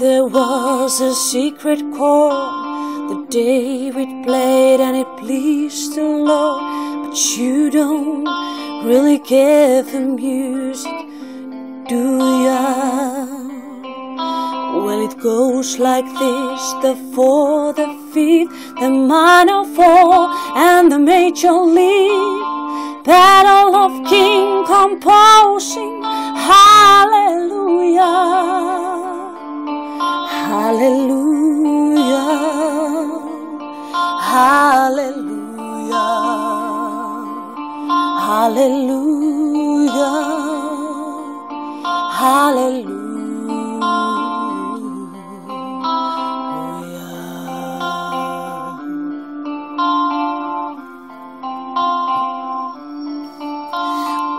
was a secret chord the day we played and it pleased the Lord. But you don't really get the music, do ya? Well, it goes like this the fourth, the fifth, the minor fall, and the major lead. Battle of King composing, hallelujah, hallelujah, hallelujah, hallelujah.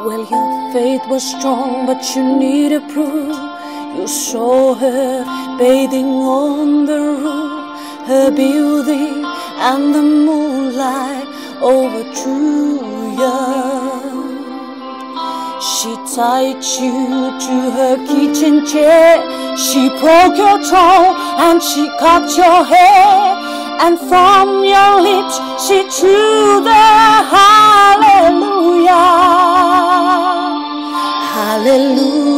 Well, your faith was strong, but you needed proof. Saw her bathing on the roof, her beauty and the moonlight overthrew you. She tied you to her kitchen chair. She broke your throne and she cut your hair. And from your lips she drew the hallelujah. Hallelujah.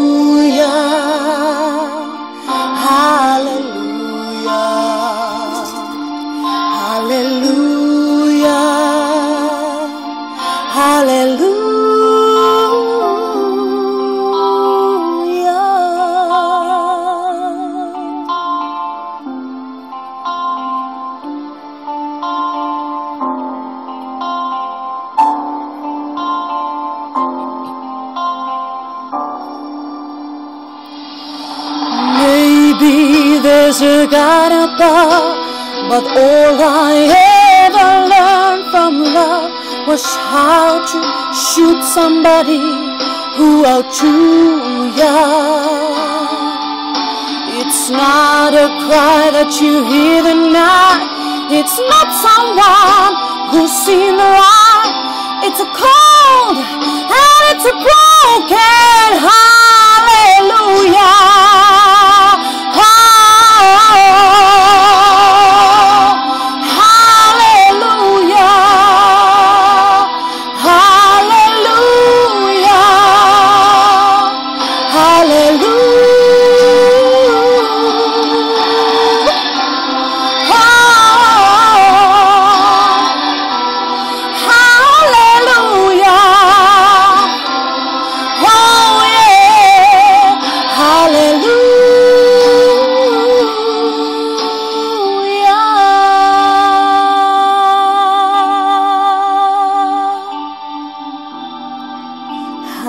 Maybe there's a God above, but all I ever learned from love was how to shoot somebody who outdrew ya. It's not a cry that you hear the night. It's not someone who's seen the light. It's a cold and it's a broken hallelujah.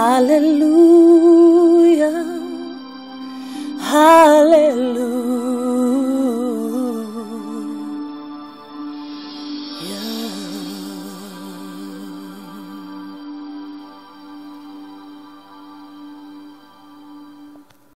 Hallelujah. Hallelujah.